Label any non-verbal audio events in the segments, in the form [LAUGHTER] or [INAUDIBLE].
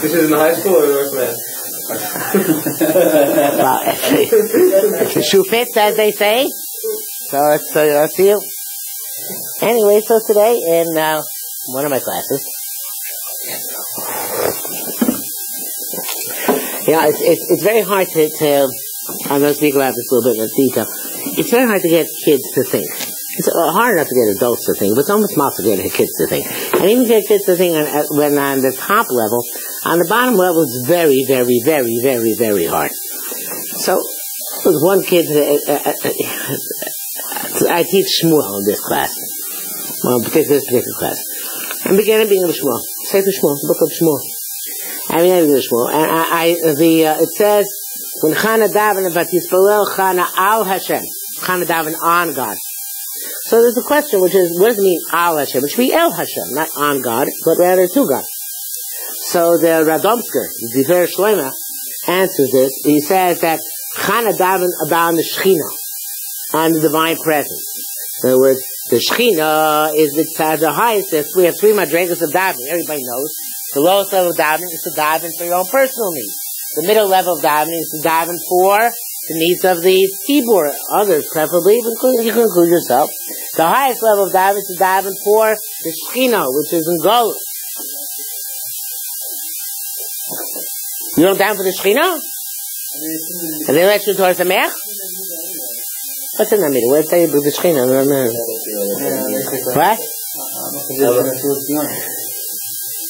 This is in high school or Northman? well, it's a shoe fits, as they say. So it's uh, let's see you. Anyway, so today in uh, one of my classes, yeah, it's, it's, it's very hard to, to, I'm going to speak about this a little bit in detail. It's very hard to get kids to think. It's uh, hard enough to get adults to think, but it's almost impossible to get kids to think. And even get kids to think on, when on the top level, on the bottom level, it's very, very, very, very, very hard. So, there's one kid, uh, uh, uh, I teach Shmuel in this class. Well, particular, this particular class. I'm beginning being of Shmuel. Sefer Shmuel, book of Shmuel. I'm beginning of Shmuel. And I, I the, uh, it says, when Chana daven about Yisrael, Chana al Hashem. Chana daven on God. So there's a question which is, what does it mean al Hashem? It should be el Hashem, not on God, but rather to God. So the Radomsker, the Diver Shloima, answers this. He says that Chana daven about the Shechina, on the divine presence. In other words, the Shechina is the the highest. We have three madrigas of davening. Everybody knows. The lowest level of davening is to daven for your own personal needs. The middle level of davening is to daven for the needs of the keyboard, others preferably, including you can include yourself. The highest level of davening is to daven for the Shechina, which is in Golos. You don't daven for the Shechina? And they let you the Samech? What's in the middle? Where's the the no. What?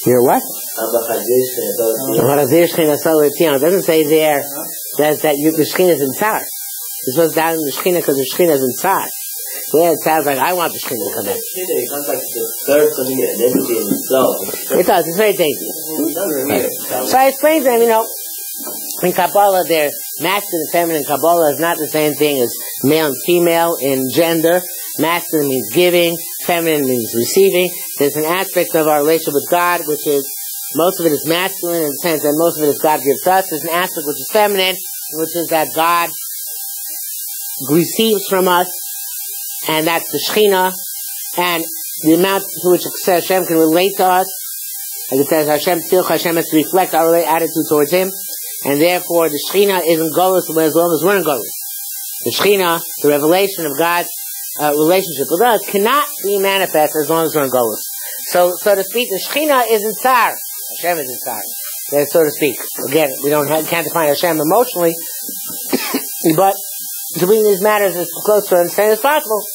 You're what? It doesn't say there that, that you, the Shechina is in Tzar. You're supposed to the Shechina because the Shechina is in Tzar. Yeah, it sounds like I want the Shechina to come in. It sounds like the third coming in, an entity in itself. It does. It's very dangerous. So I explained to them, you know, in Kabbalah, there's masculine and feminine. Kabbalah is not the same thing as male and female in gender. Masculine means giving, feminine means receiving. There's an aspect of our relationship with God which is most of it is masculine in the sense that most of it is God gives us. There's an aspect which is feminine, which is that God receives from us, and that's the Shechina, and the amount to which Hashem can relate to us. As it says, Hashem Tzilch, Hashem has to reflect our attitude towards Him, and therefore the Shechina isn't Golos as long as we're in Golos. The Shechina, the revelation of God's uh, relationship with us, cannot be manifest as long as we're in Golos. So, so to speak, the Shechina isn't Tsar. Hashem is in Tsar. Yeah, so to speak. Again, we don't have, can't define Hashem emotionally, [COUGHS] but to bring these matters as close to understanding as possible,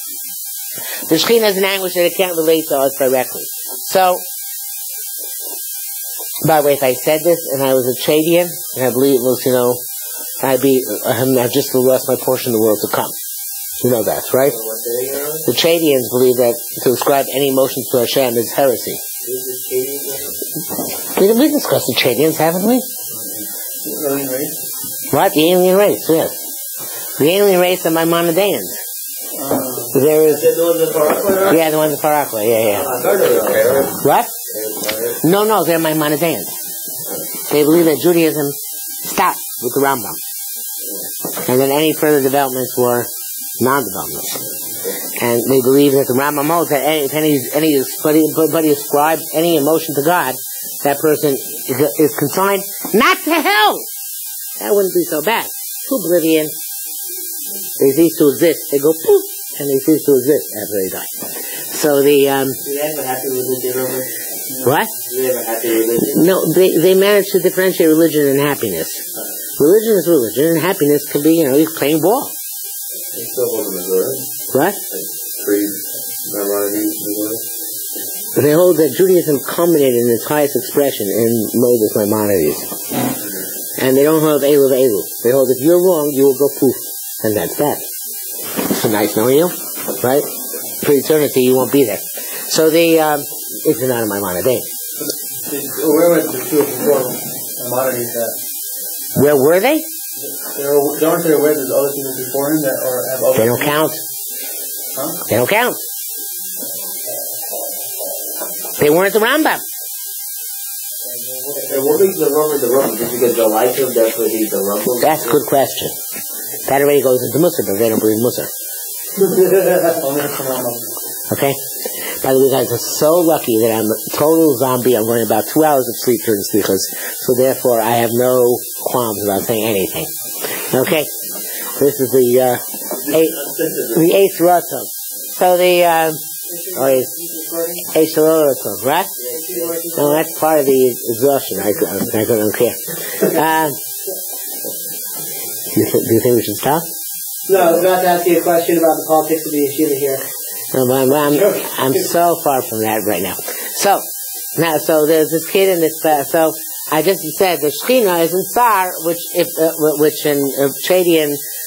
the Shekhinah is an anguish that it can't relate to us directly. So, by the way, if I said this and I was a Chadian, and I believe it was, you know, I'd be, I've just lost my portion of the world to come. You know that, right? Uh, the Chadians believe that to ascribe any emotions to Hashem is heresy. We, we discussed the Chadians, haven't we? The Alien race. What? The alien race, yes. The alien race are Maimonideans. There is, yeah, the ones in Farakla, yeah, yeah. What? No, no, they're Maimonideans. They believe that Judaism stopped with the Rambam. And then any further developments were non-developments. And they believe that the Rambam holds that any, if any, any, anybody ascribes any emotion to God, that person is, is consigned not to hell! That wouldn't be so bad. To oblivion. They cease to exist. They go poof, and they cease to exist after they die. So the, um, Do they have a happy religion, Robert? what? Do they have a happy religion? No, they, they manage to differentiate religion and happiness. Religion is religion, and happiness can be, you know, you're playing ball. They still hold the majority. What? Three majority. They hold that Judaism culminated in its highest expression in Moses Maimonides. And they don't hold Elu Elu. They hold if you're wrong, you will go poof. And that's that. So nice knowing you, right? For eternity, you won't be there. So the, um, it's not in Maimonides. Where was the before Maimonides at? Where were they? There are, aren't there where there's other people before him that are have They don't count. Huh? They don't count. They weren't the Rambam. And what makes the Rambam the Rambam? Just because they like him, therefore he's the Rambam? That's a good question. That already goes into Musar, but they don't believe from [LAUGHS] Okay? By the way, guys, I'm so lucky that I'm a total zombie. I'm going about two hours of sleep during speakers, so therefore I have no qualms about saying anything. Okay? This is the, uh, eight, the eighth Ratzon. So the, um, oh, eighth Ratzon, right? No, that's part of the exhaustion. I, I, I don't care. Um, do you, th- do you think we should stop? No, I was about to ask you a question about the politics of the yeshiva here. No, but I'm, I'm, I'm so far from that right now. So, now, so there's this kid in this class. So, I just said the Shekhinah is in Tsar, which, if, uh, which in uh,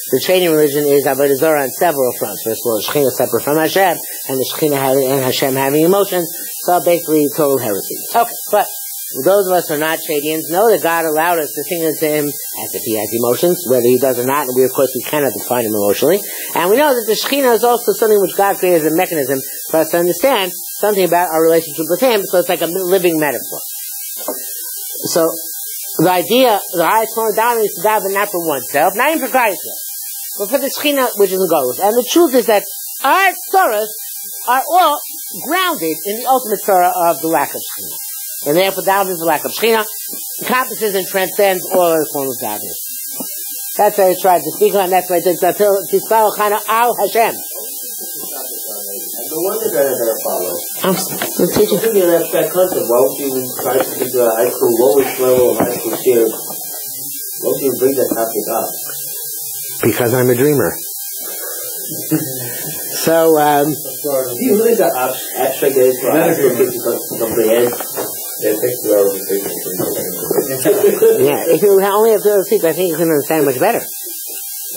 the Chadian religion is Avodah Zarah on several fronts. First of all, Shekhinah is separate from Hashem, and the Shekhinah having, and Hashem having emotions. So basically, total heresy. Okay, but those of us who are not Chadians know that God allowed us to sing unto Him as if He has emotions, whether He does or not, and we, of course, we cannot define Him emotionally. And we know that the Shekhinah is also something which God created as a mechanism for us to understand something about our relationship with Him, so it's like a living metaphor. So, the idea, the highest form of davening is to daven not for oneself, not even for Christ, but for the Shekhinah which is in Golos. And the truth is that our Torahs are all grounded in the ultimate Torah of the lack of Shekhinah. And therefore davening for lack of Shekhinah encompasses and transcends all other forms of davening. That's what I tried to speak on, that's why I did Tispal Chana Al Hashem. No wonder than a follow. I'm the. It's really an abstract concept. Why would you even try to figure out high school lowest level of high school share? Why would you bring that topic up? Because I'm a dreamer. So, um, Do you really got ab- abstract that is for high school kids comprehend? Yeah, it takes two hours to take it. [LAUGHS] yeah, if you only have two seats, I think you can understand much better.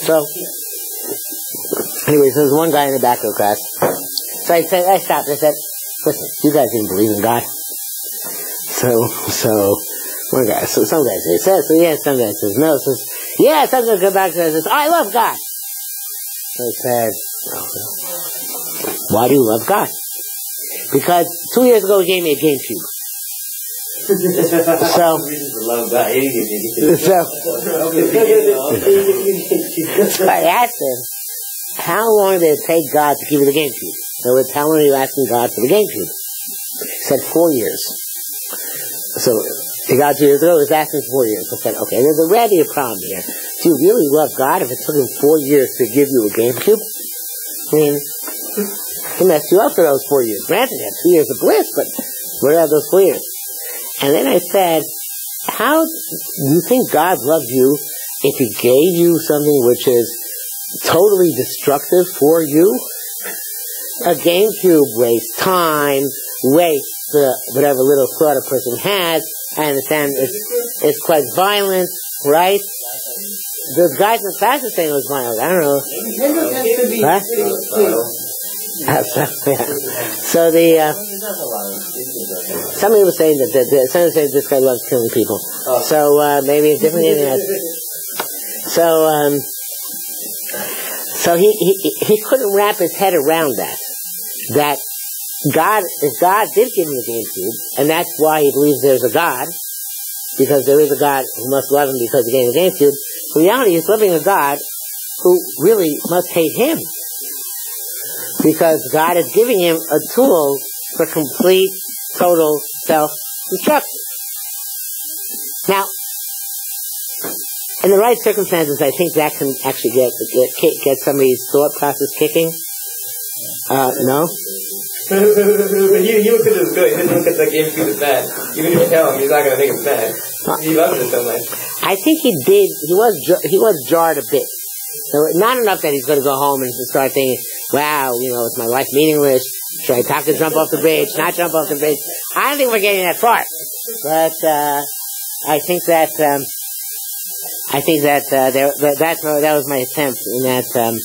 So, anyway, so there's one guy in the back of the class. So I said, I stopped. I said, listen, you guys didn't believe in God. So, so, one guy, so some guy says, says, so yeah, some guy says no, says, yeah, some guy come back to says, I love God. So I said, why do you love God? Because two years ago he gave me a GameCube. So, [LAUGHS] Reasons to love God. So, [LAUGHS] so I asked him, how long did it take God to give you the GameCube? In other words, how long are you asking God for the GameCube? He said four years. So, he got two years ago, he was asking four years. I said, okay, there's a problem here. Do you really love God if it took him four years to give you a GameCube? I mean, he messed you up for those four years. Granted, you had two years of bliss, but where are those four years? And then I said, how do you think God loved you if he gave you something which is totally destructive for you? A GameCube wastes time, wastes the, whatever little thought a person has. I understand it's, it's quite violent, right? Those guys in the class are saying it was violent. I don't know. Huh? Uh, so, yeah. so the uh, somebody was saying that, somebody said this guy loves killing people. So uh, maybe it's different than. So um, so he, he he couldn't wrap his head around that. That God, if God did give him the GameCube, and that's why he believes there's a God, because there is a God who must love him because he gave him the GameCube. In reality, he's loving a God who really must hate him because God is giving him a tool for complete, total self-destruction. Now, in the right circumstances, I think that can actually get get, get somebody's thought process kicking. Uh, no? He, he looks at it as good. He doesn't look at the GameCube as bad. Even if you tell him, he's not going to think it's bad. He loves it so much. I think he did. He was he was jarred a bit. So not enough that he's going to go home and start thinking, "Wow, you know, is my life meaningless? Should I have to jump off the bridge? Not jump off the bridge?" I don't think we're getting that far, but uh, I think that um, I think that uh, there, that that's that was my attempt in that. Um,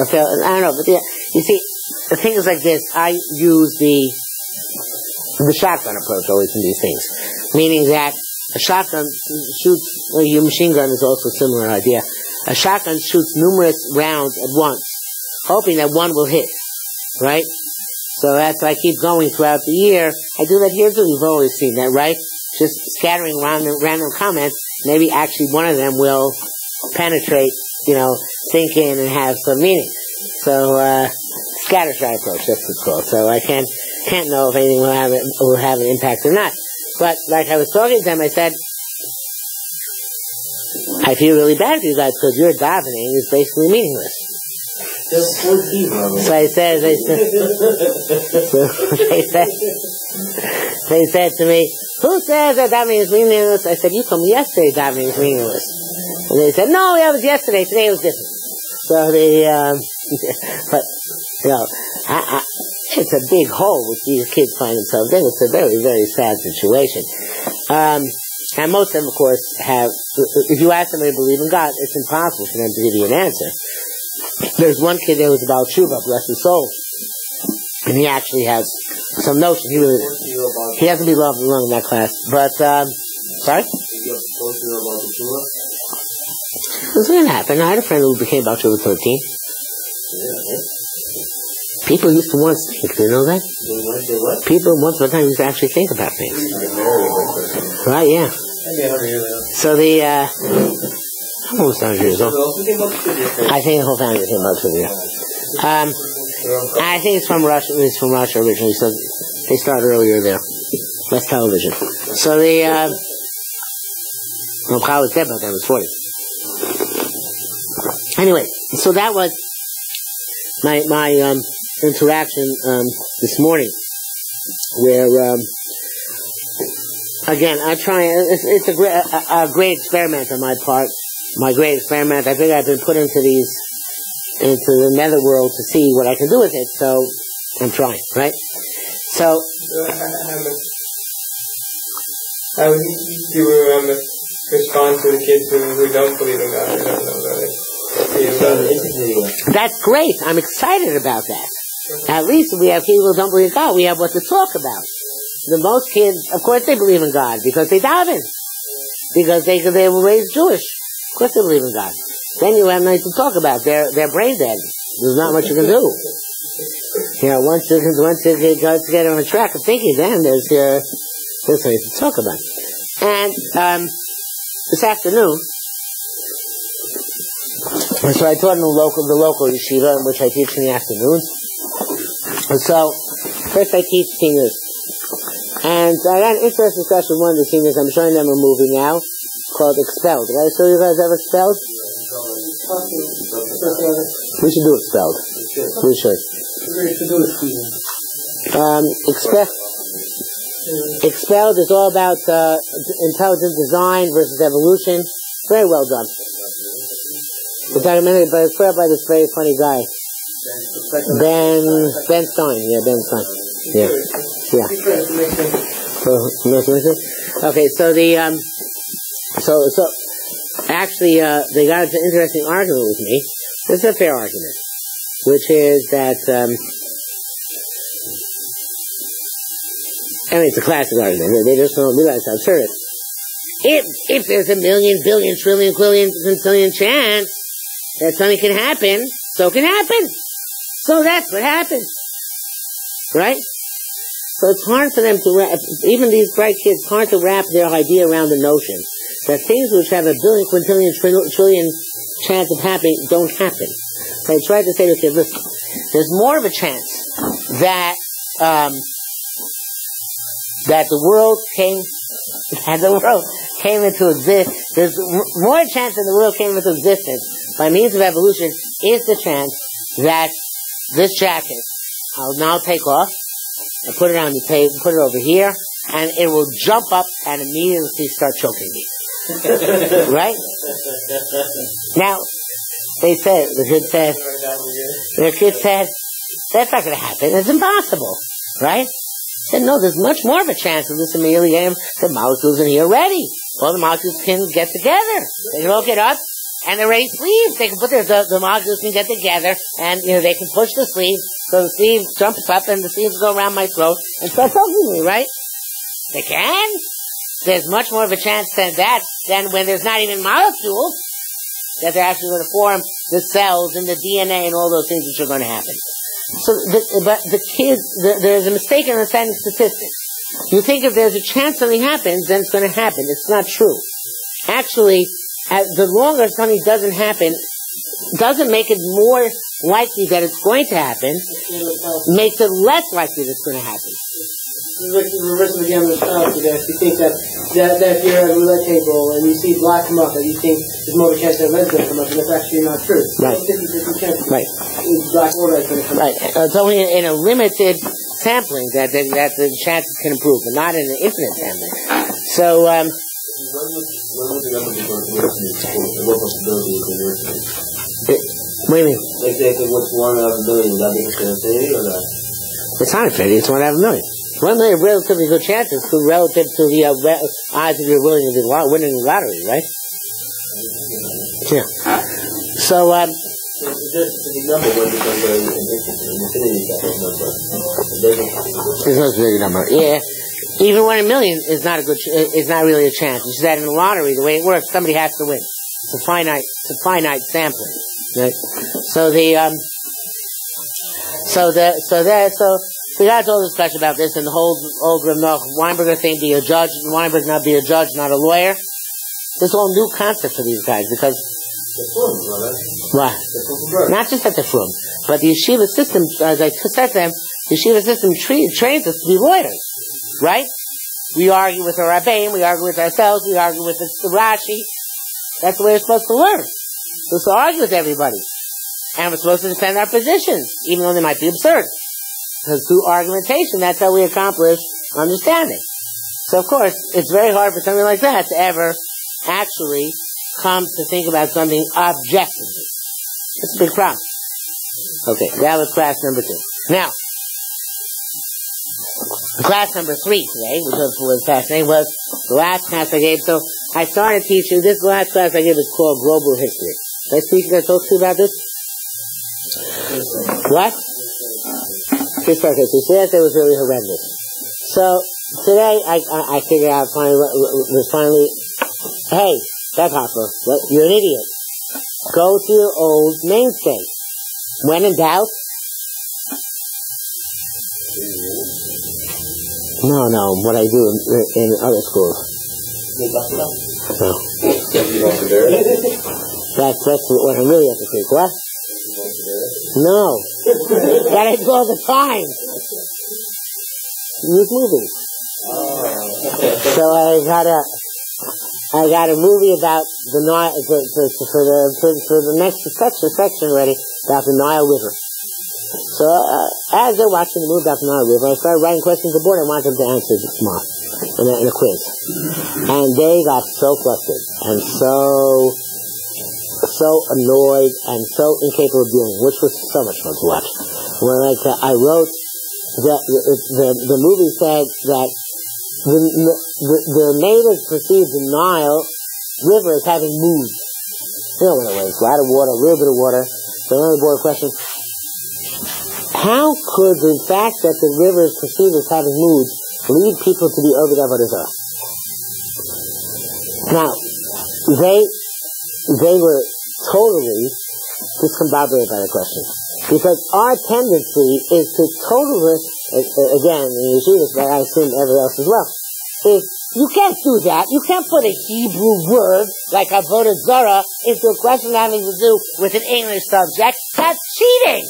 I don't know, but yeah, you see, the thing is like this. I use the the shotgun approach always in these things, meaning that a shotgun shoots. Your machine gun is also a similar idea. A shotgun shoots numerous rounds at once, hoping that one will hit. Right. So that's why I keep going throughout the year. I do that here too. You've always seen that, right? Just scattering random, random comments. Maybe actually one of them will penetrate, you know, sink in and have some meaning. So, uh, scattershot approach. That's what it's called. So I can't can't know if anything will have will have an impact or not. But like I was talking to them, I said, I feel really bad for you guys because your davening is basically meaningless. Just 14, Robert. So I said, they said, so they said, they said to me, who says that davening is meaningless? I said, you told me yesterday davening is meaningless. And they said, no, that was yesterday. Today was different. So the, um, [LAUGHS] but, you know, I, I, it's a big hole which these kids find themselves in. It's a very, very sad situation. Um, and most of them, of course, have, if you ask them if they believe in God, it's impossible for them to give you an answer. There's one kid there who's about Shuba, bless his soul. And he actually has some notion. He really, he hasn't been long, long in that class. But, um, sorry? What's going to happen? I had a friend who became about Shuba 13. People used to once think, do you know that? They went, they what? People once upon a time used to actually think about things. Right, yeah. Maybe a hundred years ago. So the, uh, I'm almost 100 years old. They also came up to this. I think the whole family came out to the, um, I think it's from Russia, it's from Russia originally, so they started earlier there. Less television. So the, uh, well, Kyle was dead by then, he was 40. Anyway, so that was my, my, um, interaction, um, this morning, where, um, again, I try, it's, it's a, great, a, a great experiment on my part, my great experiment. I think I've been put into these, into the netherworld to see what I can do with it, so I'm trying, right? So, How would you um, respond to the kids who, who don't believe in God don't know about it? Feel So about the it? interview. that's great. I'm excited about that. At least we have people who don't believe in God. We have what to talk about. The most kids, of course, they believe in God because they daven. Because they they were raised Jewish. Of course, they believe in God. Then you have nothing to talk about. They're they're brain dead. There's not much you can do. You know, once you once you get, on a track of thinking, then there's uh, there's something to talk about. And um, this afternoon, so I taught in the local the local yeshiva, in which I teach in the afternoons. And so, first I teach seniors. And I had an interesting discussion with one of the seniors. I'm showing them a movie now called Expelled. Did I show you guys ever Expelled? We should do Expelled. We should. Um, Expelled. Expelled is all about uh, intelligent design versus evolution. Very well done. The documentary, but it's put up by this very funny guy, Ben Ben Stein. Yeah, Ben Stein. Yeah, yeah. So, Okay, so the um, so so actually, uh, they got into an interesting argument with me. This is a fair argument, which is that um, I mean, it's a classic argument. They just don't realize how absurd it is. If if there's a million, billion, trillion, quillion, quintillion chance that something can happen, so can happen. So that's what happens, right? So it's hard for them to wrap, even these bright kids, hard to wrap their idea around the notion that things which have a billion, quintillion, chance of happening don't happen. So I tried to say to kids, listen, there's more of a chance that, um, that the world came, [LAUGHS] that the world came into existence, there's more chance that the world came into existence by means of evolution is the chance that this jacket I'll now take off and put it on the table, put it over here, and it will jump up and immediately start choking me. [LAUGHS] right? Now, they said, the kid said, the kid said, that's not going to happen. It's impossible. Right? I said, no, there's much more of a chance of this immediately getting the molecules in here ready. All the molecules can get together. They can all get up and they're ready sleeves. They can put their, the, the molecules can get together and, you know, they can push the sleeve so the sleeve jumps up and the sleeves go around my throat and start choking me, right? They can. There's much more of a chance than that than when there's not even molecules that they're actually going to form the cells and the DNA and all those things which are going to happen. So, the, but the kids, the, there's a mistake in understanding statistics. You think if there's a chance something happens, then it's going to happen. It's not true. Actually, as, the longer something doesn't happen, doesn't make it more likely that it's going to happen, makes it less likely that it's going to happen. Reverse reverse of the game of the fallacy if you think that, that, that if you're at a roulette table and you see black come up, that you think there's more of a chance that red's going to come up, and that's actually not true. Right. 50 chance Right. black or red's going to come Right. Uh, It's only in a limited sampling that, that, that the chances can improve, but not in an infinite sampling. So, um, When would, when would the number going to university? What possibility is university? what do you mean? Like, say, if it was one out of a billion, would that be considered or not? It's not infinity, it's one out of a million. One million relatively good chances relative to the uh, re- odds that you're willing to be lo- winning the lottery, right? Yeah. So, um, So it's just the big number would very infinity type number. It doesn't. there's no big number. Yeah. Even one in a million is not a good, is not really a chance. It's that in the lottery, the way it works, somebody has to win. It's a finite, it's a finite sampling, right? So the, um, so the, so that, so we had all discussion about this, and the whole old Rav Noach Weinberger thing, be a judge, Weinberg not be a judge, not a lawyer. This whole new concept for these guys because? The. Not just at the from, but the yeshiva system, as I said to them, the yeshiva system tra- trains us to be lawyers, right? We argue with our rabbein, we argue with ourselves, we argue with the, the Rashi. That's the way we're supposed to learn. We're supposed to argue with everybody. And we're supposed to defend our positions, even though they might be absurd. Because through argumentation, that's how we accomplish understanding. So of course, it's very hard for something like that to ever actually come to think about something objectively. It's a big problem. Okay, that was class number two. Now, class number three today, which was, fascinating, was the last class I gave. So I started teaching, this last class I gave is called Global History. I speak, did I talk to you about this? What? Historical history. So yesterday was really horrendous. So today I, I, I figured out finally, was finally, hey, Bechhofer, you're an idiot. Go to your old mainstay. When in doubt, no, no, what I do in, in other schools. No. That's, that's what I'm really have to think. What? No. that I do all the time. Use movies. So I got a, I got a movie about the Nile, for, for, for the, for, for the next section, section already, about the Nile River. So, uh, as they're watching the movie about the Nile River, I started writing questions to the board. I wanted them to answer tomorrow in a, in a quiz. And they got so flustered and so, so annoyed and so incapable of dealing, which was so much fun to watch. When like, uh, I wrote, the, the, the, the movie said that the, the, the natives perceived the Nile River as having moods. You know what it was, a lot of water, a little bit of water. So of board questions, how could the fact that the river is perceived as having moods lead people to be over the Now, they, they were totally discombobulated by the question. Because our tendency is to totally, again, in yeshivas, but I assume everywhere else as well, is you can't do that. You can't put a Hebrew word like Avodah Zarah into a question having to do with an English subject. That's cheating.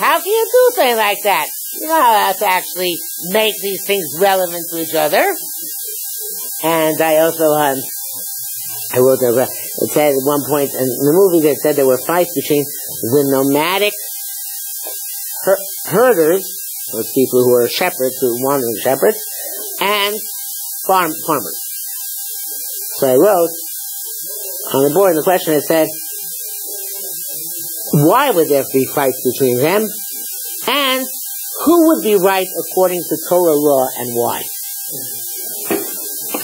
How can you do something like that? You know how to actually make these things relevant to each other. And I also, um, I wrote there, it said at one point in the movie that said there were fights between the nomadic her- herders, those people who are shepherds, who wandering shepherds, and farm farmers. So I wrote on the board the question it said, why would there be fights between them? And who would be right according to Torah law and why?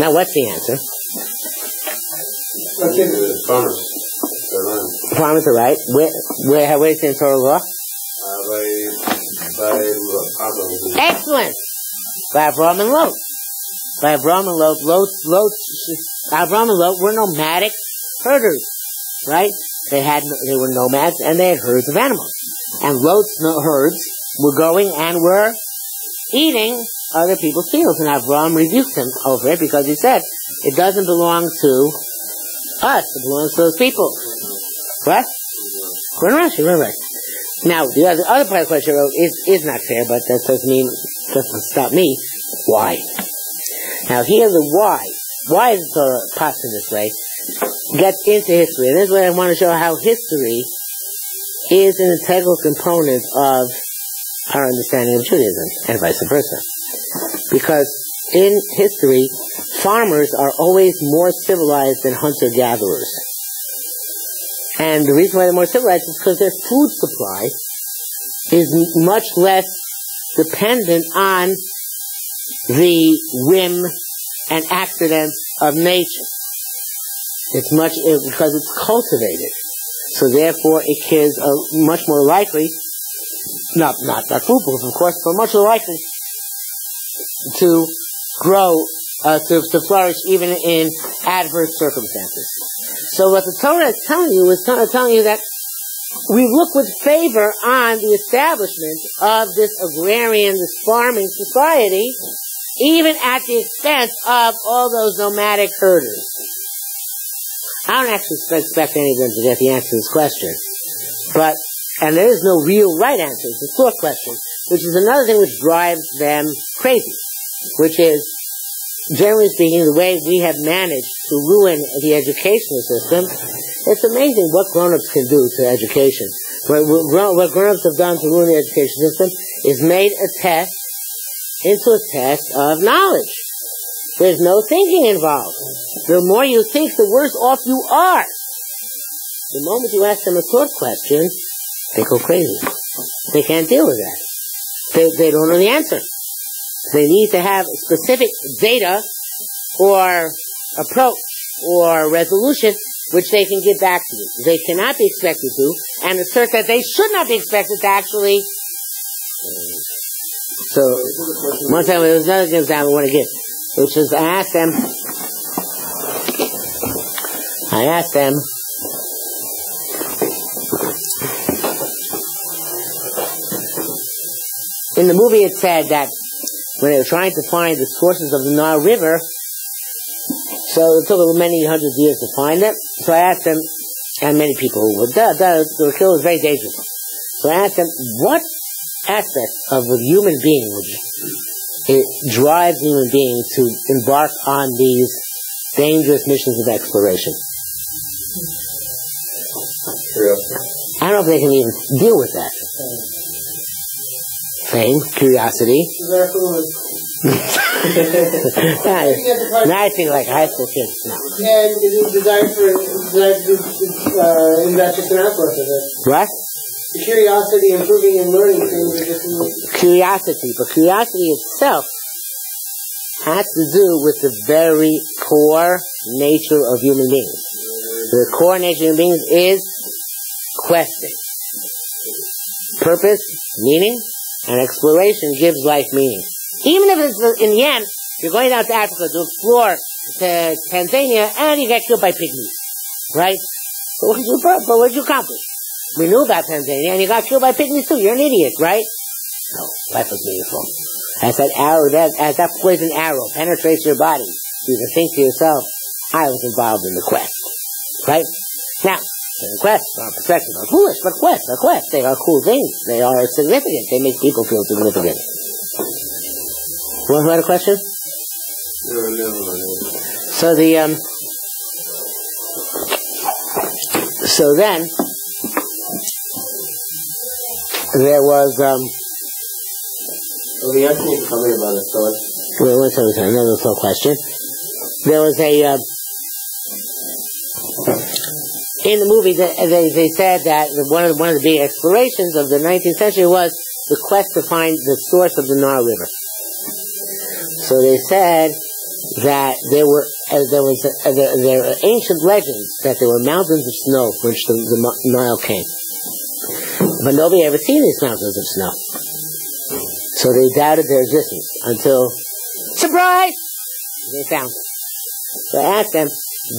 Now what's the answer? Farmers. Farmers are right. Where, where, where's the Torah law? Uh, by, by Abraham. Excellent! By Abraham and Lot. By Abraham and Lot, Lot, Lot, Abraham and Lot were nomadic herders, right? They had, they were nomads and they had herds of animals. And Lot's herds were going and were eating other people's fields. And Abraham rebuked him over it because he said, it doesn't belong to us, it belongs to those people. What? To Rashi, right, right. Now, the other, other part of the question I wrote is, is not fair, but that doesn't mean, doesn't stop me. Why? Now, here the why. Why is the Torah passing this way? Gets into history. And this is where I want to show how history is an integral component of our understanding of Judaism, and vice versa. Because in history, farmers are always more civilized than hunter-gatherers. And the reason why they're more civilized is because their food supply is much less dependent on the whim and accidents of nature. It's much, because it's cultivated. So therefore it is uh, much more likely, not, not, not foolproof of course, but much more likely to grow, uh, to, to flourish even in adverse circumstances. So what the Torah is telling you is t- telling you that we look with favor on the establishment of this agrarian, this farming society, even at the expense of all those nomadic herders. I don't actually expect any of them to get the answer to this question. But, and there is no real right answer. It's a thought question, which is another thing which drives them crazy, which is, generally speaking, the way we have managed to ruin the educational system, it's amazing what grown-ups can do to education. What, what grown-ups have done to ruin the education system is made a test into a test of knowledge. There's no thinking involved. The more you think, the worse off you are. The moment you ask them a thought question, they go crazy. They can't deal with that. They, they don't know the answer. They need to have specific data or approach or resolution which they can give back to you. They cannot be expected to, and assert that they should not be expected to actually. So, one time, there was another example I want to give, which is I asked them, I asked them, in the movie it said that when they were trying to find the sources of the Nile River, so it took many hundreds of years to find it. So I asked them, and many people were, the, the, the kill was very dangerous. So I asked them, what aspect of a human being which it drives human beings to embark on these dangerous missions of exploration? I don't know if they can even deal with that. Fame, curiosity. [LAUGHS] now, I think like high school kids. No. And it is desire for desire to uh, invest just an outgrowth of it. What? Curiosity, improving and learning things Curiosity, but curiosity itself has to do with the very core nature of human beings. The core nature of human beings is questing. Purpose, meaning, and exploration gives life meaning. Even if it's in the end, you're going down to Africa to explore to Tanzania and you get killed by pygmies. Right? But what did you, what did you accomplish? We knew about Tanzania and you got killed by pygmies too. You're an idiot, right? No, life was meaningful. As that arrow, that, as that poison arrow penetrates your body, you can think to yourself, I was involved in the quest. Right? Now, the quests, from our perspective, are foolish, but quests are quests. They are cool things. They are significant. They make people feel significant. What a question? So the, um, so then, there was, um, Well, he asked me to comment about the source. wait, one second, another little question. There was a, uh, in the movie, they, they, they said that one of, the, one of the big explorations of the 19th century was the quest to find the source of the Nile River. So they said that there were uh, there was uh, there, there are ancient legends that there were mountains of snow from which the, the Nile came, but nobody ever seen these mountains of snow. So they doubted their existence until surprise they found them. So I asked them,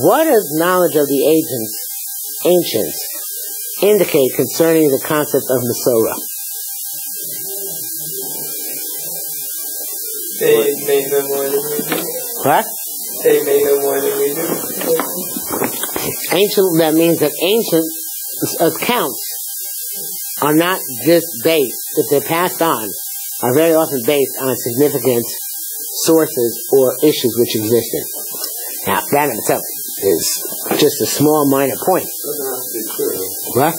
what does knowledge of the ancients ancients indicate concerning the concept of Masorah? They made no more than we do. What? They made no more than we do. Ancient, that means that ancient accounts are not just based, if they're passed on, are very often based on significant sources or issues which existed. Now, that in itself is just a small minor point. Doesn't have to be true. What?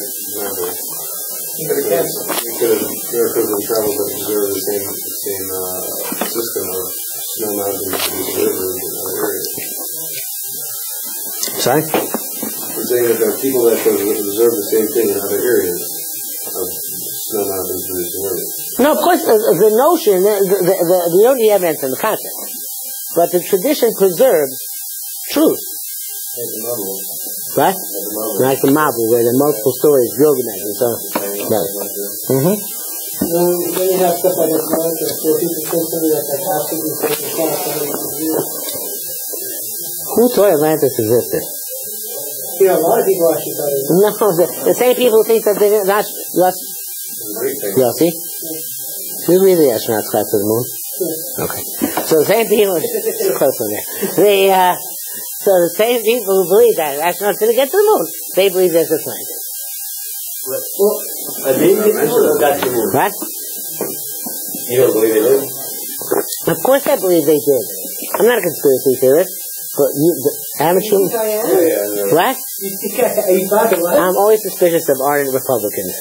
But it can. You could have, there could have been travels that observe the same, the same, uh, system of snow mountains and rivers in other areas. Sorry? I'm saying that there are people that could observe the same thing in other areas of snow mountains producing rivers. No, of course, uh, the notion, the, the, the, the only evidence in the concept, but the tradition preserves truth. Right? Like the Bible, where there are multiple stories, Gilgamesh, and so on. Right. Mm-hmm. Then, then you have stuff like Atlantis, where people think something that's like absolutely taken from something Who thought Atlantis existed? You know, a lot of people actually thought it was. No, [LAUGHS] the, the same people think that they didn't, that's, that's, thing. you see? Do you believe the astronauts got to the moon? Okay. So the same people, close on there. The, uh, so the same people who believe that astronauts didn't get to the moon, they believe there's Atlantis. Well, I didn't get to the that's the move. Right? You don't believe it is? Of course I believe they did. I'm not a conspiracy theorist, but you, the, haven't? I am. Yeah, yeah, yeah. What? Are you talking what? I'm always suspicious of ardent Republicans. [LAUGHS]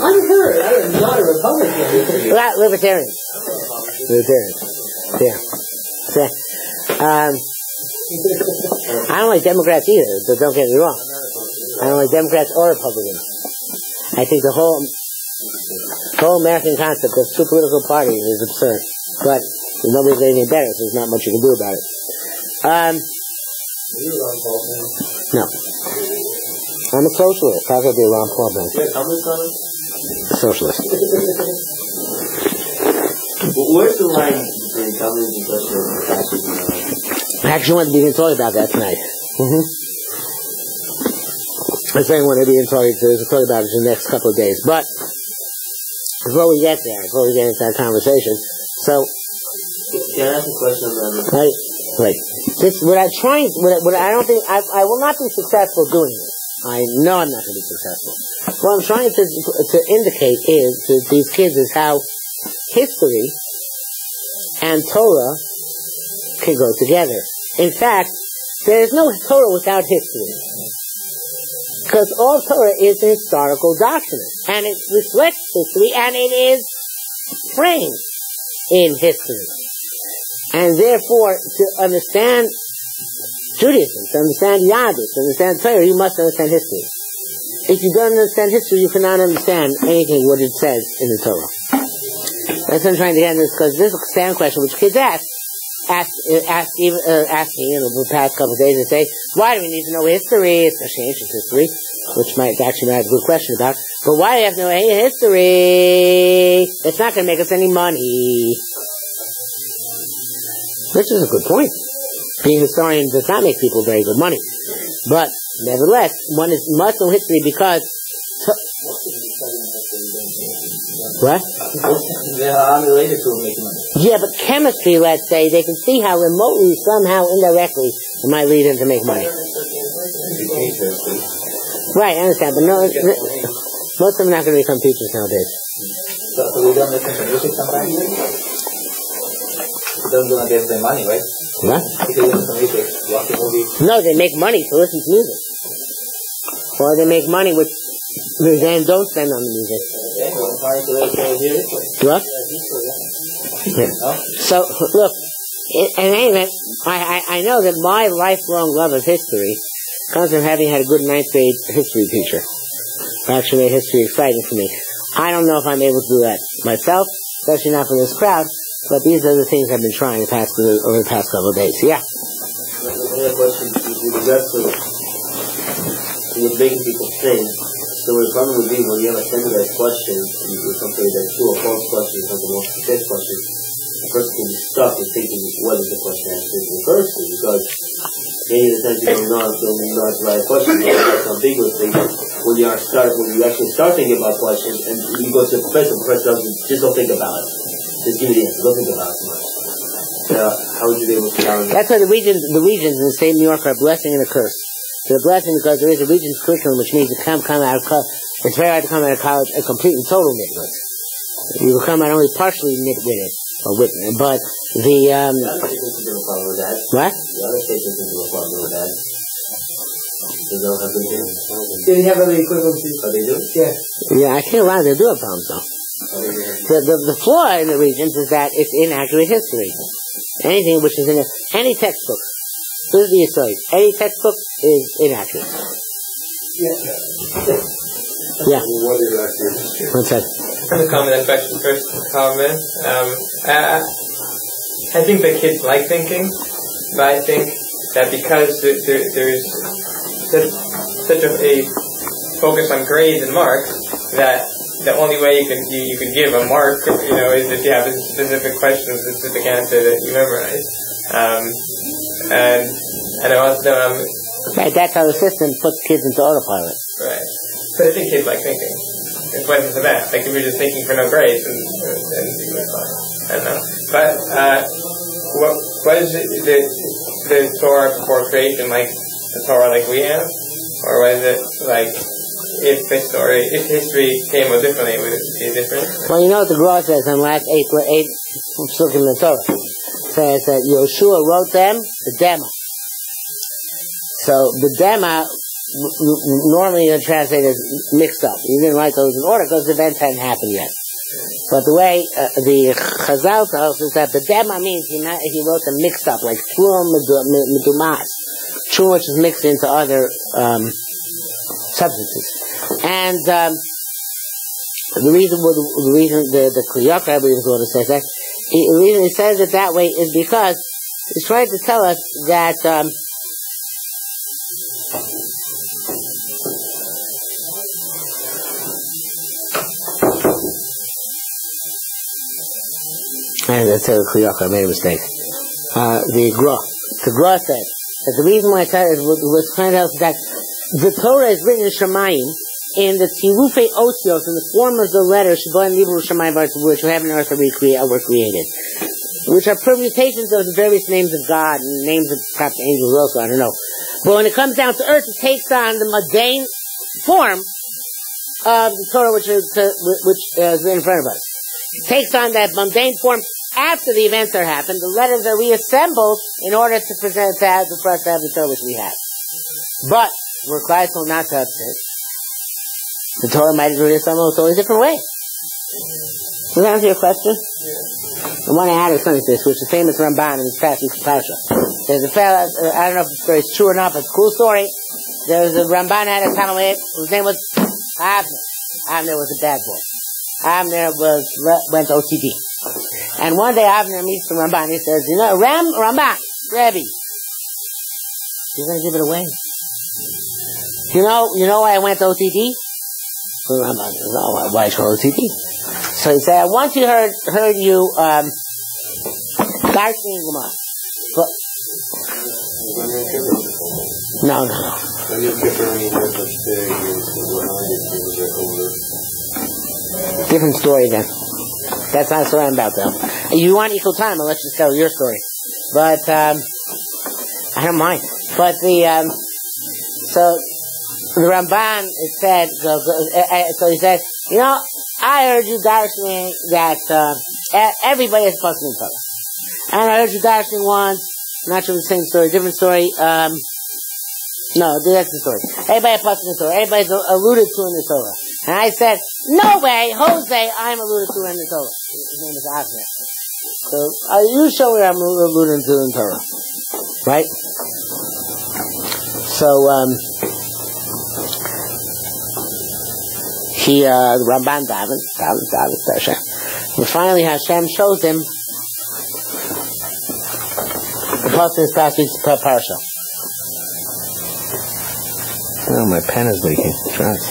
Unheard. I am not a Republican. Li- libertarian. Libertarians. Yeah. yeah. um, I don't like Democrats either, but don't get me wrong. I don't like Democrats or Republicans. I think the whole whole American concept of two political parties is absurd. But nobody's anything better, so there's not much you can do about it. Um, no. I'm a socialist. How could I be a Ron Paul then? Yeah, comments on it? Socialist. Well, where's the line between communism and socialism and fascism? I actually wanted to be begin talking about that tonight. Mm-hmm. I say I want to begin talking to talk about it in the next couple of days. But before we get there, before we get into that conversation, so Can I ask a question on that? Right, right. This, what I'm trying, what, I- what I don't think, I, I will not be successful doing this. I know I'm not going to be successful. What I'm trying to, to indicate is to these kids is how history and Torah can go together. In fact, there is no Torah without history. Because all Torah is a historical document. And it reflects history and it is framed in history. And therefore, to understand Judaism, to understand Yahweh, to understand Torah, you must understand history. If you don't understand history, you cannot understand anything what it says in the Torah. That's what I'm trying to get at this, because this stand question which kids ask. Ask, uh, ask, even, uh, asking in the past couple of days and say, why do we need to know history, especially ancient history, which might actually might have a good question about, but why do we have to know any history? It's not going to make us any money. Which is a good point. Being a historian does not make people very good money. But, nevertheless, one is, must know history because... What? They are unrelated to making money. Yeah, but chemistry, let's say, they can see how remotely, somehow, indirectly, it might lead them to make money. Right, I understand, but no, most of them are not going to become teachers nowadays. So, so we don't listen to music sometimes? Gonna get the money, right? What? If you listen to music, watch a movie, No, they make money to listen to music. Or they make money with, then don't spend on the music. yeah, well, trying to hear it. What? So, look, in, any event, I, I, I know that my lifelong love of history comes from having had a good ninth grade history teacher. Actually made history exciting for me. I don't know if I'm able to do that myself, especially not for this crowd, but these are the things I've been trying past the, over the past couple of days. Yeah. Another question with regards what making people think. So the problem would be when you have a standardized question, and something that's true or false question, something more specific question, the person can be stuck in thinking what is the question actually in the first place, because many of the times you don't know, don't know it's the right question, know, it's ambiguous thing. When you are start, when you actually start thinking about questions, and you go to the professor, the professor you, just don't think about it. Just give me the answer, don't think about it too much. So how would you be able to challenge? That's why the Regents, the Regents in the state of New York are a blessing and a curse. They're a blessing because there is a Regents curriculum which means to come, come out of, co- It's very hard to come out of college a complete and total nitwit. You become not only partially nitwitted, or wit, but the um, The other state doesn't have a problem with that. what? The other state doesn't have a problem with that. They don't have good things. They have other equivalencies. Oh, they do? Yeah. Yeah, I think a lot of them do have problems though. They do. The, the, the flaw in the Regents is that it's inaccurate history. Anything which is in a, any textbook, this is the story. Any textbook is inaccurate. Yeah. Yeah. What is accurate history? What's that? I'm comment that question first. Comment. Um, I, I think that kids like thinking, but I think that because there, there, there's such, such a, a focus on grades and marks, that the only way you can you, you can give a mark, you know, is if you have a specific question, a specific answer that you memorize. Um, and and I also, um, Right, that's how the system puts kids into autopilot. Right. But I think kids like thinking. It's what for that. Like if you're just thinking for no grades, then you're fine. I don't know. But uh, what what is it, the the Torah before creation like the Torah like we have, or was it like if the story if history came out differently, would it be different? Well, you know what the Gra says in the last eight, eight psukim in the Torah? Says that Yoshua wrote them, the Dema. So the n- normally the translated is mixed up. He didn't write those in order because the events hadn't happened yet. But the way uh, the Chazal tells is that the Dema means he, ma- he wrote them mixed up, like Trum Medumas. Trum which is mixed into other um, substances. And um, the reason, the, reason the the Kliyaka, I believe is what it says that. he- The reason he says it that way is because he's trying to tell us that um, and that's a Kliyaka, I made a mistake. Uh, the Gra, the Gra said that the reason why it said was, was trying to tell us that the Torah is written in Shemayim, in the Tirufe Otios, in the form of the letters, which heaven and earth are recre- created, which are permutations of the various names of God and names of perhaps angels also, I don't know. But when it comes down to earth, it takes on the mundane form of the Torah, which is, uh, which is in front of us. It takes on that mundane form after the events are happened. The letters are reassembled in order to present to have, for us to have the Torah which we have. But we're grateful not to upset. The Torah might have reassembled a totally different way. Does that answer your question? I want to add something to this, which is famous Ramban in his past week's Parsha. There's a fella, uh, I don't know if the story is true or not, but it's a cool story. There was a Ramban had a Talmid whose name was Avner. Avner was a bad boy. Avner was, went OTD. And one day Avner meets the Ramban. He says, you know, Ram, Ramban, Rebbe, you're going to give it away. You know, you know why I went to OTD? So he said, I once you heard, heard you, um, Darkening Gemara. But, no, no, no. Different story then. That's not the story I'm about though. You want equal time, I'll let you tell your story. But, um, I don't mind. But the, um, so, the Ramban, it said, so, so he said, you know, I heard you darshaning that, uh, everybody is supposed be Torah. And I heard you darshaning once, not sure the same story, different story, um, no, that's the story. Everybody plus in the Torah. Everybody's alluded to in the Torah. And I said, no way, Jose, I'm alluded to in the Torah. His name is Avner. So, uh, you show where I'm alluded to in Torah. Right? So, um, he, uh, the Ramban Davin, Davin, Davin, Dasha. And finally Hashem shows him the pasuk in past week's pa- parasha. Oh, my pen is leaking. Shucks.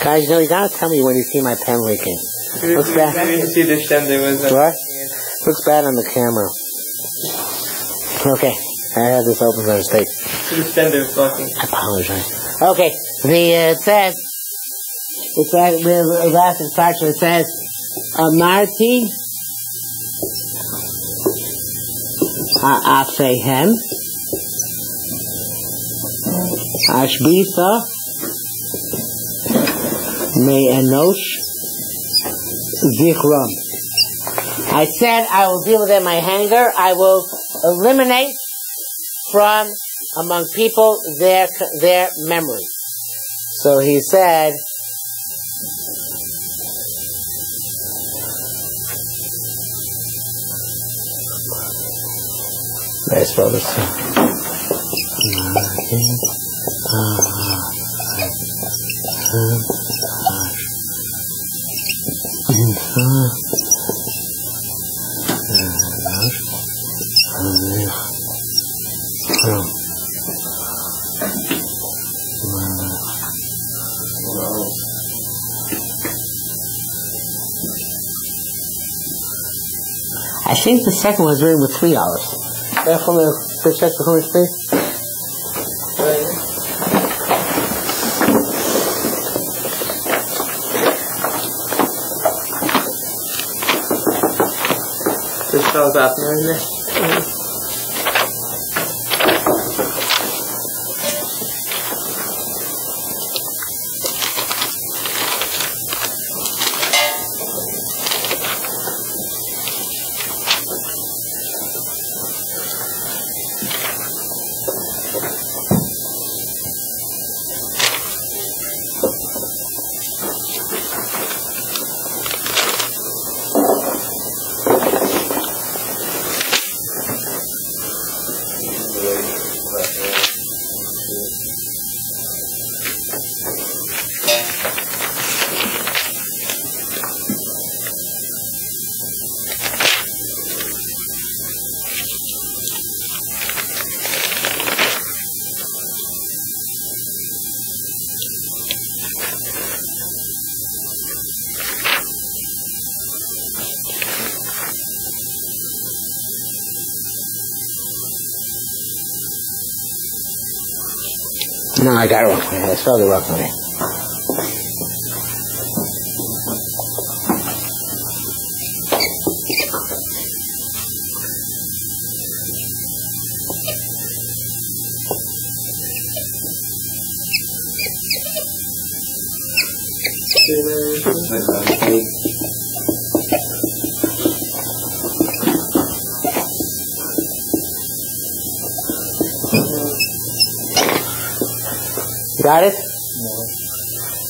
Guys, you know, you gotta tell me when you see my pen leaking. Looks I bad. didn't see the stem. There was a, What? Looks bad on the camera. Okay, I have this open by mistake. the stem there was talking. I apologize. Okay, the uh, it says it says the last instruction it says Amarti Afehem Ashbisa May Enosh Zichram. I said I will deal with them my hanger. I will eliminate from among people their their memory. So he said. Let's spell this. Think the second was written with three olives. Therefore, the check the please. This there in No, I got it wrong. I spelled it wrong. Okay. Got it?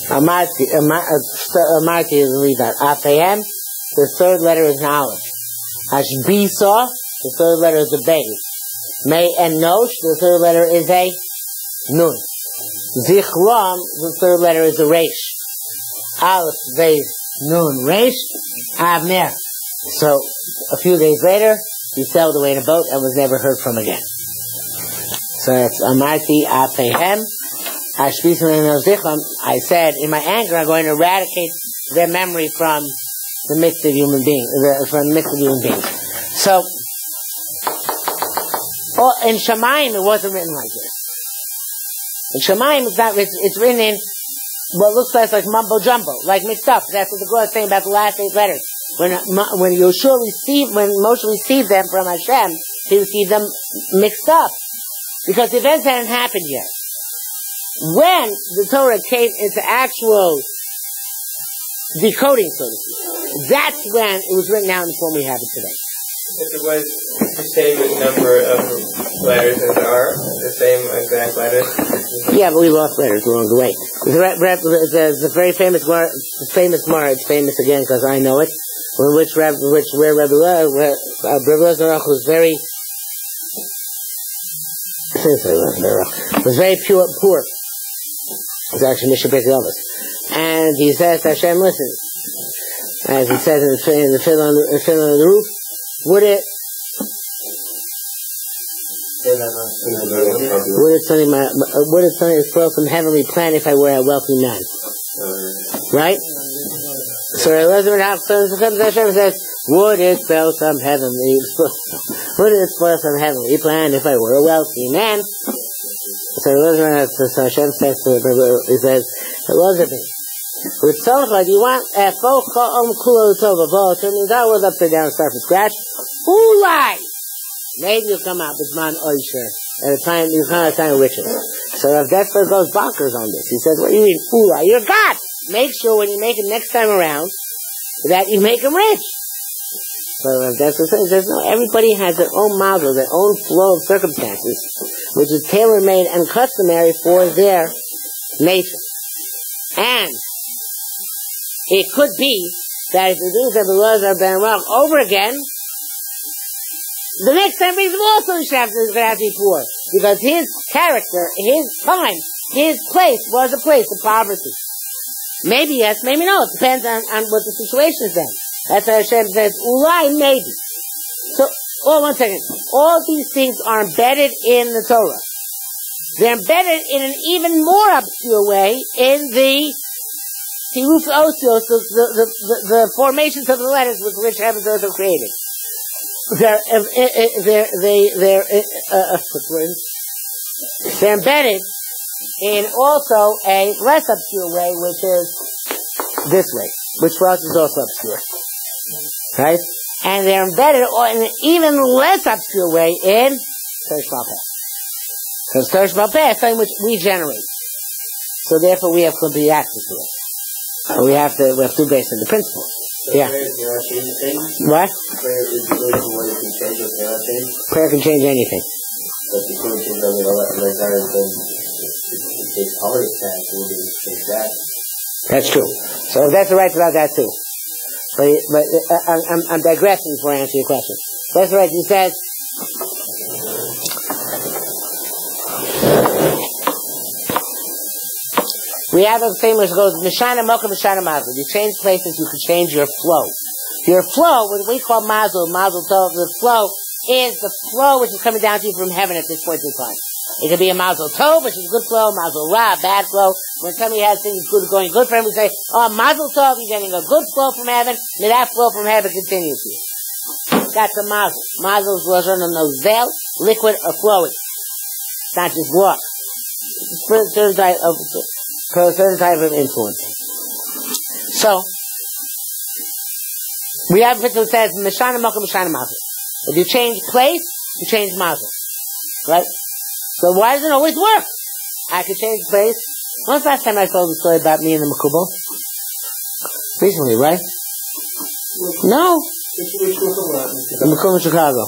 Amarti, Amar- uh, st- Amarti is read that. Afayem, the third letter is an aleph. Hashbisa, the third letter is a base. May and Nosh, the third letter is a nun. Zichram, the third letter is a resh. Aleph, base, nun, resh, Avner. So, a few days later, he sailed away in a boat and was never heard from again. So it's Amarti Afayem, I said, in my anger, I'm going to eradicate their memory from the midst of human beings, from the midst of human beings. So, oh, in Shemaim, it wasn't written like this. In Shemaim, it's not. It's, it's written in what looks less like mumbo jumbo, like mixed up. That's what the Gemara is saying about the last eight letters. When when Yeshua received, when Moshe received them from Hashem, he received them mixed up because the events hadn't happened yet when the Torah came into actual decoding, so to speak, that's when it was written out in the form we have it today. If it was the same number of letters as are, the same exact letters. Yeah, but we lost letters along the way. The, re- re- the, the very famous Mar, famous Mar, it's famous again because I know it, which Reb, which where Rebbe Le- where uh, Rebbe was very [LAUGHS] was very pure, poor. It's actually Mishnah Beit Elvis. And he says to Hashem, listen, as he says in the, in the fill on the, Fiddler on the Roof, would it, would it something, my, would it something flow from heavenly plan [LAUGHS] if I were a wealthy man? Right? So Elizabeth Hashem says, would it spell some heavenly, would it spell some heavenly plan if I were a wealthy man? So Elizabeth Hashem says to he says, Elizabeth, with Tzolcha, do you want a focha om kulo tova it means I was upside down start from scratch. Lies? Maybe you'll come out with man oisher at a time, you come out of time of riches. So Rav Dessler goes bonkers on this. He says, what do you mean, Ula? You're God! Make sure when you make it next time around, that you make him rich. So Rav Dessler says, there's no, everybody has their own model, their own flow of circumstances, which is tailor-made and customary for their nation. And it could be that if the things that the laws are being wrong over again, the next time brings also have to, going to have to be poor. Because his character, his time, his place was a place of poverty. Maybe yes, maybe no. It depends on, on what the situation is then. That's why Hashem says, Ulai, maybe. So, oh, one second. All these things are embedded in the Torah. They're embedded in an even more obscure way in the Tiruf Osios, the, the, the, the, formations of the letters with which heavens and earth are created. They're, uh, uh, they're, they, they're, uh, uh, they're embedded in also a less obscure way, which is this way, which for us is also obscure. Right? And they're embedded in an even less obscure way in Torah Sheb'al Peh. Because Torah Sheb'al Peh is something which we generate. So therefore we have complete access to it. We have to, we have to base on the principle. So Yeah. Prayer cannot change things. What? Prayer is the one that can change what. Prayer can change anything. But you couldn't change other like that, then it takes heart attack, it wouldn't change that. That's true. So that's right about that too. But, but uh, I'm, I'm, I'm digressing before I answer your question. That's right. He says, we have a famous goes, Mishana Makom Mishana Mazel. You change places, you can change your flow. Your flow, what we call Mazel, Mazel Tov, the flow is the flow which is coming down to you from heaven at this point in time. It could be a Mazel Tov, which is good flow, Mazel Ra, bad flow. When somebody has things good going good for him, we say, oh, Mazel Tov, you're getting a good flow from heaven, may that flow from heaven continue to you. That's a Mazel. Mazel is Lashon a nozel, liquid or flowing. It's not just water. It's for a certain type of, for a certain type of influence. So, we have a that says, Mishana Makom Mishana Mazel. If you change place, you change Mazel. Right? So why doesn't it always work? I could change place. When's the last time I told the story about me and the Makubal? Recently, right? No. The Makubal in Chicago.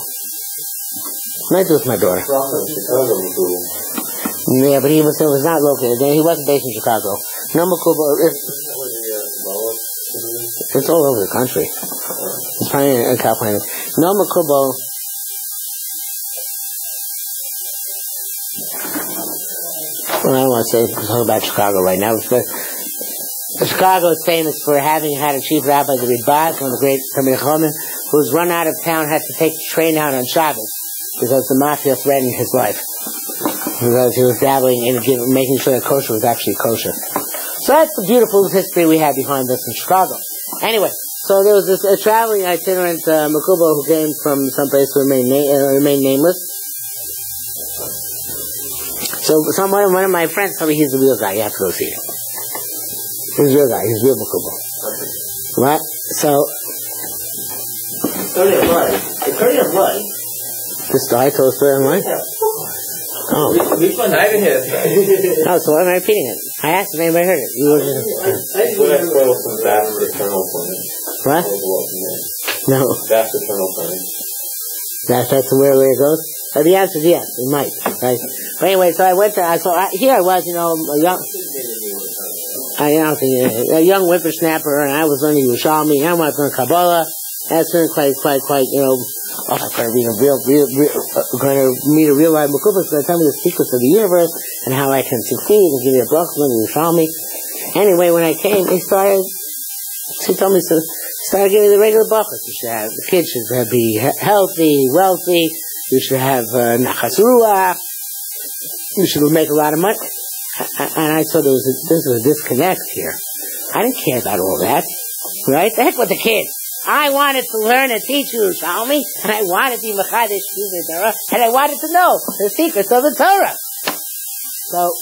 Do with my daughter. Yeah, but he was, was not located. He wasn't based in Chicago. No Makubal. It's, it's all over the country. It's probably in California. No Makubal. Well, I don't want to say talk about Chicago right now. But Chicago is famous for having had a chief rabbi, the Ridbaz, one of the great Talmidei Chachamim, who was run out of town, had to take the train out on Shabbos because the mafia threatened his life because he was dabbling in making sure that kosher was actually kosher. So that's the beautiful history we have behind us in Chicago. Anyway, so there was this a traveling itinerant uh, Makubal who came from someplace who remained, na- uh, remained nameless. So someone, one of my friends told me he's the real guy. You have to go see him. He's the real guy. He's real Makubal. What? So Story of life. The story of life. the story I told the story online. Oh, oh. Which one? I didn't hear oh, so why am I repeating it? I asked if anybody heard it. You were just, What I spoil from vast eternal planning. what? No, Vast eternal planning. that's that's where where it goes. But the answer is yes, it might. Right? But anyway, so I went to. I so I, here I was, you know, a young. I a young whippersnapper, and I was learning Yerushalmi, and I was learning Kabbalah. That's been quite, quite, quite, you know, oh, I'm going to meet a real, real, real uh, going to meet a real live Makubas, going to tell me the secrets of the universe and how I can succeed and give me a book, learn Yerushalmi. Anyway, when I came, they started, she told me, so, started giving me the regular buckets. You should have, the kids should be healthy, wealthy, you should have, uh, nachas ruach, you should make a lot of money. And I saw there was a, this was a disconnect here. I didn't care about all that. Right? The heck with the kids. I wanted to learn and teach Yerushalmi, and I wanted to be Machadish Torah, and I wanted to know the secrets of the Torah. So,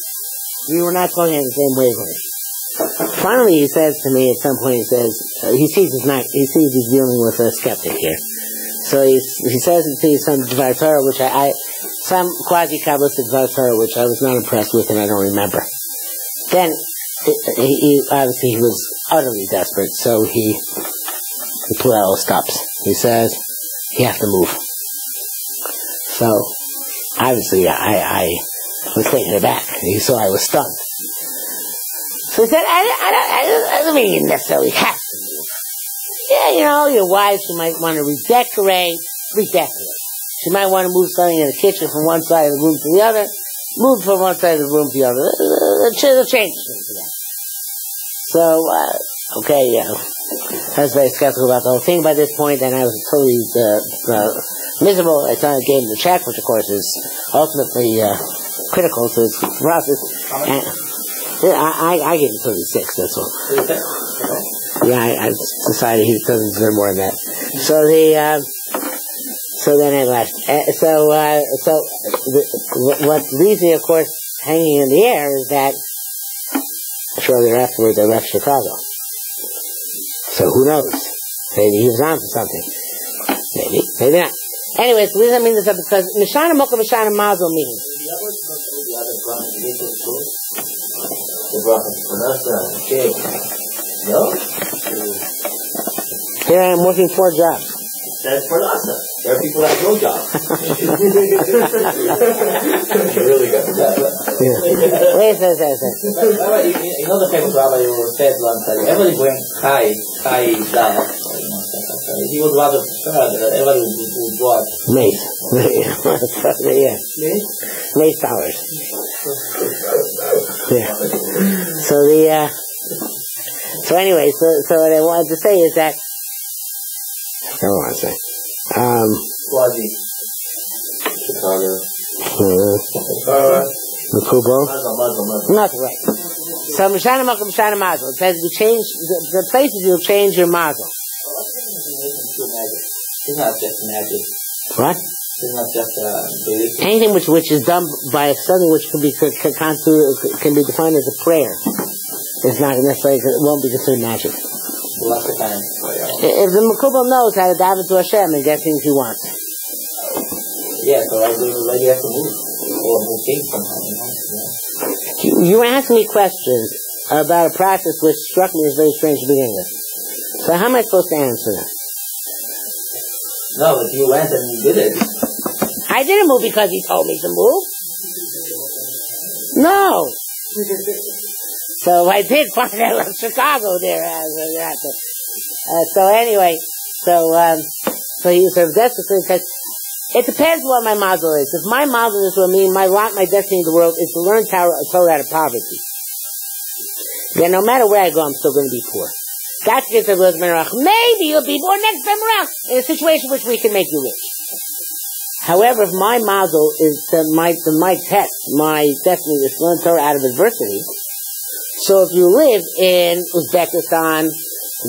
we were not talking in the same wavelength. Finally, he says to me at some point, he says, uh, he sees he's not, he sees he's dealing with a skeptic here. So he, he says to me some Dvar Torah, which I, I, some quasi-Kabbalistic Vartar, which I was not impressed with and I don't remember. Then, he, he, obviously he was utterly desperate, so he, he pulled out all stops. He says, you have to move. So, obviously I, I was taken aback. He saw I was stunned. So he said, I, I, I, I don't mean you necessarily have to move. Yeah, you know, your wives, she might want to redecorate, redecorate. She might want to move something in the kitchen from one side of the room to the other, move from one side of the room to the other. It'll change things again. So, uh, okay, yeah. I was very skeptical about the whole thing by this point, and I was totally uh, uh, miserable. I finally gave him the check, which of course is ultimately uh, critical to his process. And, I, I, I gave him 36, that's all. Yeah, I, I decided he doesn't deserve more than that. So the, uh, so then I left. Uh, so, uh, so the, what leaves me, of course, hanging in the air is that shortly afterwards I left Chicago. So who knows? Maybe he was on to something. Maybe, maybe not. Anyways, the reason I mean this is because Mishana Makom Mishana Mazel means here I am working four jobs. That's for Nasa. There are people that have no job. [LAUGHS] really good. Yeah. Wait, wait, wait, wait. Rabbi, you, you know the famous rabbi who said once that everybody brings high, high stuff. He would rather prefer that everybody would, would watch. Mace. yeah. Mace dollars. Yeah. So the, uh, so anyway, so, so what I wanted to say is that, I don't want to say, um, Quasi. Chicago. uh, Makubal. Muslim, Muslim, Muslim. Not right. So Mishana Makom Mishana Mazel. It says you change, the, the places you'll change your Mazel. It's not just magic. What? It's not just uh. Anything which, which is done by a something which can be, can, can be defined as a prayer. It's not necessarily, it won't be considered magic. Lots of times. If the Makubal knows how to dive into Hashem and get things he wants. Yeah, so I do, like you have to move. Or move things somehow, you know. You, you asked me questions about a process which struck me as very strange to begin with. So how am I supposed to answer them? No, but you went and you did it. I didn't move because he told me to move. No. [LAUGHS] So I did find out in Chicago there. Uh, uh, so anyway, so um, so he so that's the thing. Because it depends what my mazel is. If my mazel is for me, my lot, my destiny in the world is to learn Torah, out of poverty. Then no matter where I go, I'm still going to be poor. That's just a little Maybe you'll be poor next time around in a situation which we can make you rich. However, if my mazel is to my to my test, my destiny is to learn Torah out of adversity. So if you live in Uzbekistan,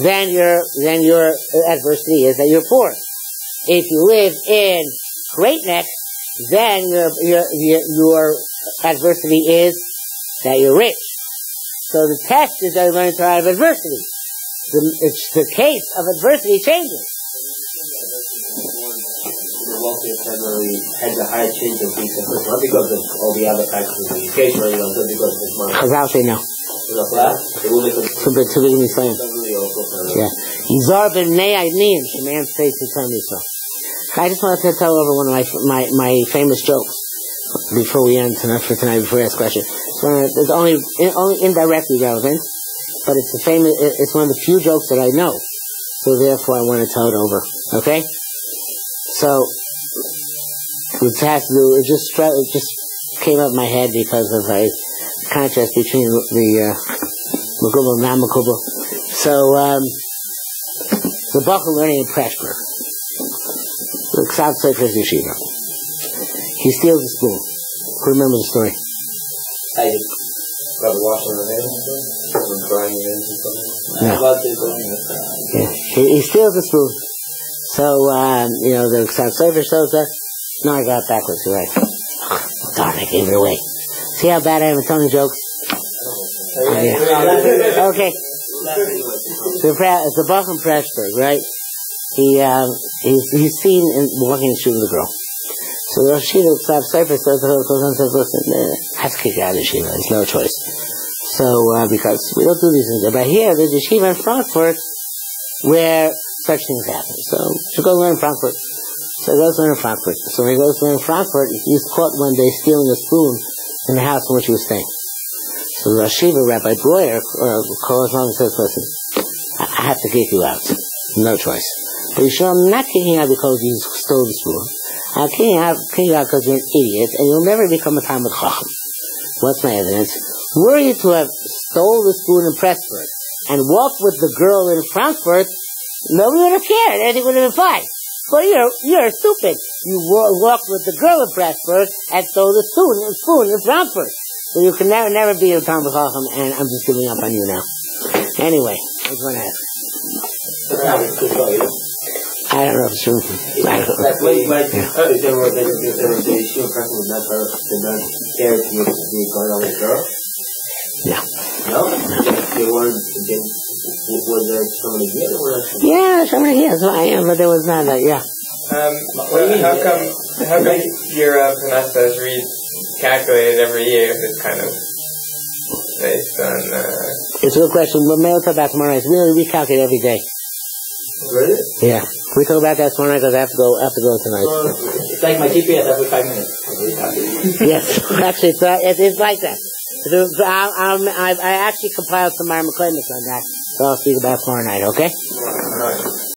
then your then your adversity is that you're poor. If you live in Great Neck, then your your your, your adversity is that you're rich. So the test is that you learn Torah out of adversity. The, it's the case of adversity changes. The wealthiest had really a higher chance of being successful, not because of all the other factors of education but because of his money. Chazal say no. In Israel. really also Yeah. Yizar ben Ne'aynim, Sheman says to tell me so. I just wanted to tell over one of my, my, my famous jokes before we end tonight, for tonight, before we ask question. It's, it's only, only indirectly relevant, but it's a famous, it's one of the few jokes that I know. So therefore I want to tell it over. Okay? So, it has to do, it just, it just came up in my head because of a contrast between the, uh, Makubal and non-Makubal. So, um, the Bachel learning in Pressburg. The Chasam Sofer Yeshiva. He steals a spoon. Who remembers the story? I did. About washing the hands and drying your hands and something? No. About to go in with, Yeah. He, he steals the spoon. So, um, you know, the Chasam Sofer shows us. No, I got it backwards. You're right. Darn, I gave it away. See how bad I am at telling jokes? Yeah. Okay. The, pra- the Bach in Pressburg, right? He, um, he's, he's seen in, walking and shooting the girl. So the Rosh Yeshiva Chasam Sofer says, goes on and says, listen, uh, I have to kick out of yeshiva. There's no choice. So, uh, because we don't do these things. But here, there's a yeshiva in Frankfurt where such things happen. So, you go learn in Frankfurt. So he goes to learn in Frankfurt. So when he goes to learn in Frankfurt, he was caught one day stealing a spoon in the house in which he was staying. So the Rosh Yeshiva, Rabbi Breuer, uh, calls him and says, listen, I I have to kick you out. No choice. But you sure I'm not kicking out because you stole the spoon. I'm kicking out, kicking out because you're an idiot and you'll never become a Talmid Chacham. What's my evidence? Were you to have stole the spoon in Pressburg and walked with the girl in Frankfurt, nobody would have cared. Everything would have been fine. But you're, you're stupid. You wa- walked with the girl in Pressburg and stole the spoon, the spoon in Frankfurt. So you can never, never be a Talmid Chacham and I'm just giving up on you now. Anyway, I was going to ask. I don't know if it's true. Know. That's wait, but uh, there was there was there was the issue person was not did not care to be going on with girl? No. No? They weren't they, was there somebody here or was there Yeah, somebody yes, I am, but there was not that, yeah. Um, well, how come how come your uh, Panasas read calculated every year if it's kind of based on uh, It's a good question, but maybe we'll talk about tomorrow night. We really recalculate every day. really? Yeah. We talk about that tomorrow night because I have to go, I have to go tonight. It's like my GPS every five minutes. [LAUGHS] yes, actually, it's, uh, it is like that. So, I, I, I actually compiled some McClamis on that, so I'll see you about tomorrow night, okay?